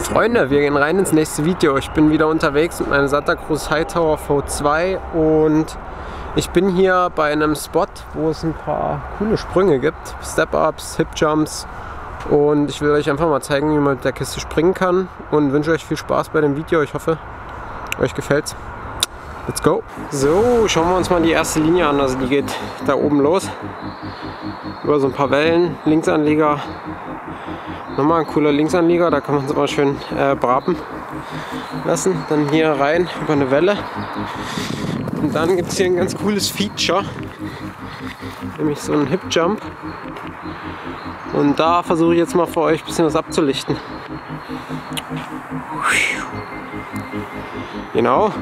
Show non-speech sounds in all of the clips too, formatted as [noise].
Freunde, wir gehen rein ins nächste Video. Ich bin wieder unterwegs mit meinem Santa Cruz Hightower V2 und ich bin hier bei einem Spot, wo es ein paar coole Sprünge gibt. Step-Ups, Hip-Jumps und ich will euch einfach mal zeigen, wie man mit der Kiste springen kann und wünsche euch viel Spaß bei dem Video. Ich hoffe, euch gefällt's. Let's go. So, schauen wir uns mal die erste Linie an. Also die geht da oben los. Über so ein paar Wellen, Linksanlieger. Nochmal ein cooler Linksanlieger, da kann man es immer schön äh, braten lassen. Dann hier rein über eine Welle. Und dann gibt es hier ein ganz cooles Feature, nämlich so ein Hip Jump. Und da versuche ich jetzt mal für euch ein bisschen was abzulichten. Genau.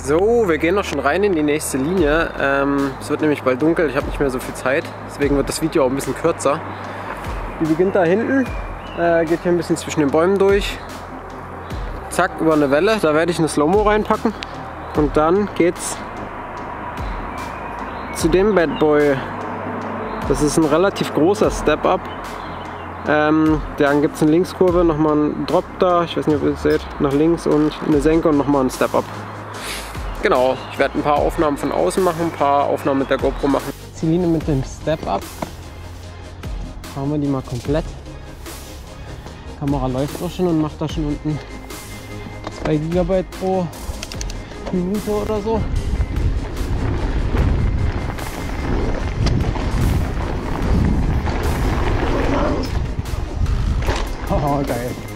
So, wir gehen noch schon rein in die nächste Linie. Ähm, es wird nämlich bald dunkel, ich habe nicht mehr so viel Zeit. Deswegen wird das Video auch ein bisschen kürzer. Die beginnt da hinten, äh, geht hier ein bisschen zwischen den Bäumen durch. Zack, über eine Welle. Da werde ich eine Slow-Mo reinpacken. Und dann geht's zu dem Bad Boy. Das ist ein relativ großer Step-Up. Ähm, dann gibt es eine Linkskurve, nochmal einen Drop da, ich weiß nicht, ob ihr das seht, nach links und eine Senke und nochmal einen Step-Up. Genau, ich werde ein paar Aufnahmen von außen machen, ein paar Aufnahmen mit der GoPro machen. Celine mit dem Step-Up. Fahren wir die mal komplett. Die Kamera läuft auch schon und macht da schon unten 2 GB pro Minute oder so. [laughs] Oh, geil.